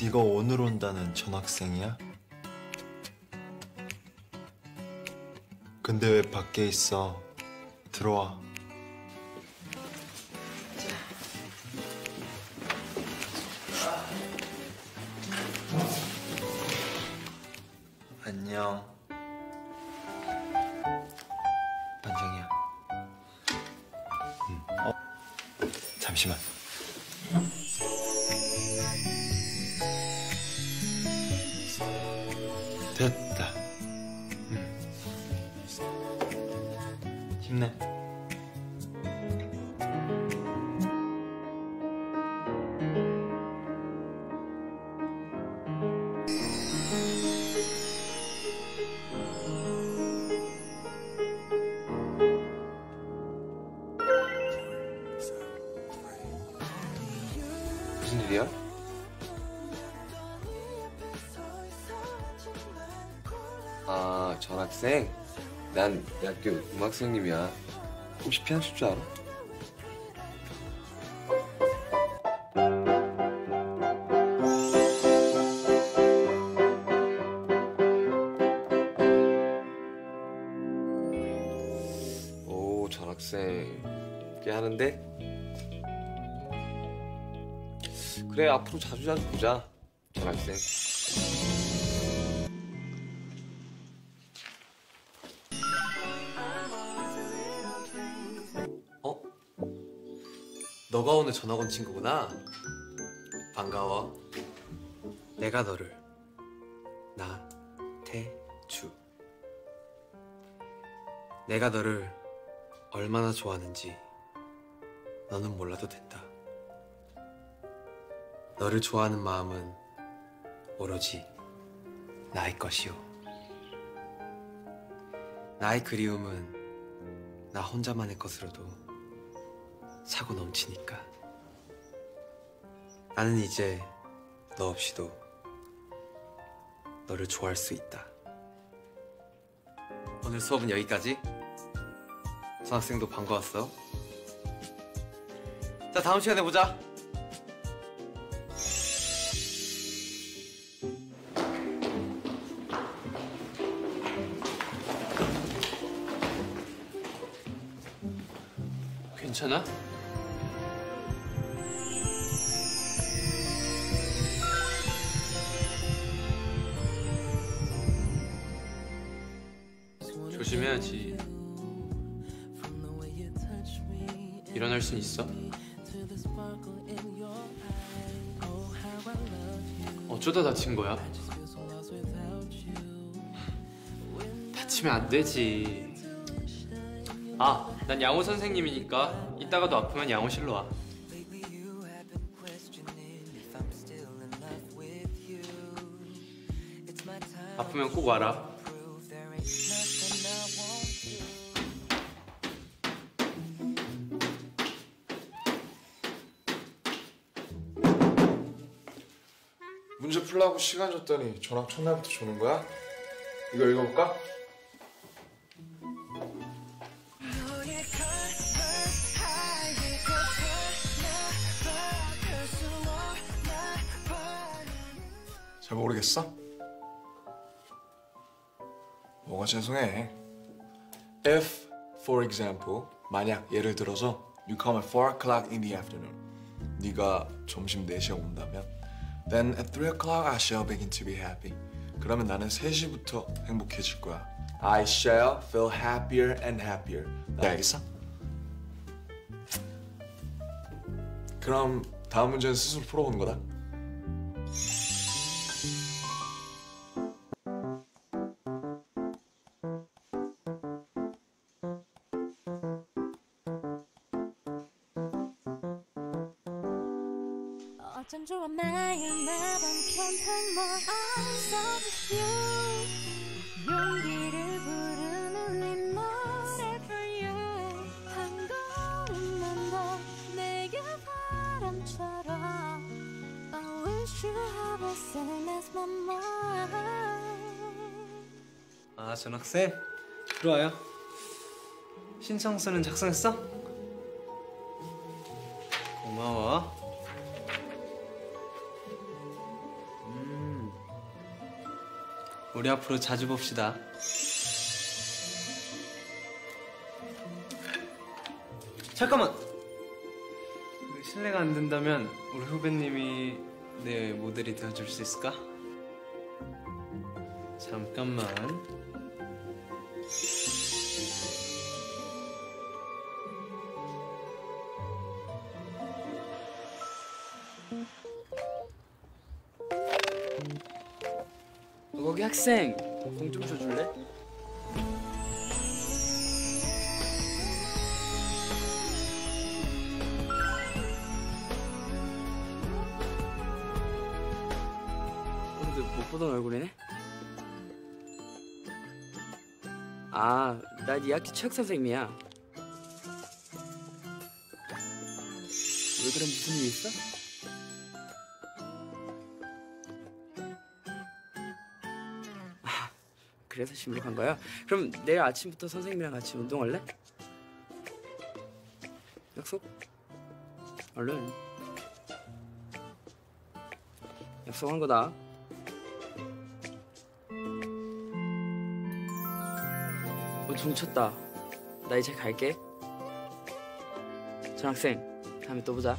네가 오늘 온다는 전 학생이야? 근데 왜 밖에 있어? 들어와. 안녕. 반장이야. 응. 어? 잠시만. 무슨 일이야? 아, 전학생? 난 대학교 음악생님이야. 혹시 피아노 칠줄 알아? 오, 전학생. 꽤 하는데? 그래, 앞으로 자주 자주 보자. 전학생. 어? 너가 오늘 전학 온 친구구나. 반가워. 내가 너를 나태주. 내가 너를 얼마나 좋아하는지 너는 몰라도 된다. 너를 좋아하는 마음은 오로지 나의 것이오. 나의 그리움은 나 혼자만의 것으로도 차고 넘치니까. 나는 이제 너 없이도 너를 좋아할 수 있다. 오늘 수업은 여기까지. 전학생도 반가웠어. 자, 다음 시간에 보자. 괜찮아? 조심해야지. 일어날 순 있어? 어쩌다 다친 거야? 다치면 안 되지. 아, 난 양호 선생님이니까 이따가도 아프면 양호실로 와. 아프면 꼭 와라. 문제 풀라고 시간 줬더니 전학 첫날부터 주는 거야? 이거 읽어볼까? 잘 모르겠어? 뭐가 죄송해 If, for example 만약 예를 들어서 You come at 4 o'clock in the afternoon 네가 점심 4시에 온다면 Then at 3 o'clock I shall begin to be happy 그러면 나는 3시부터 행복해질 거야 I shall feel happier and happier 나 알겠어? 그럼 다음 문제는 스스로 풀어보는 거다 어쩜 좋아 매일매번 편한 more you 용기를 부르는 네 노래 for you 한 걸음만 더 내게 바람처럼. I wish you have the same as my mind 아, 전학생? 들어와요. 신청서는 작성했어? 우리 앞으로 자주 봅시다. 잠깐만. 실례가 안 된다면 우리 후배님이 내 모델이 되어줄 수 있을까? 잠깐만. 거기 학생 공 좀 줘줄래? 오늘도 못 보던 얼굴이네. 아, 나네 학교 체육 선생님이야. 왜 그래 무슨 일 있어? 그래서 심부간 거야? 그럼 내일 아침부터 선생님이랑 같이 운동할래? 약속? 얼른 약속한 거다 어, 종쳤다 나 이제 갈게 전학생 다음에 또 보자